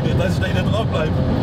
Maschine, dass ich da hinten drauf bleibe.